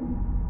you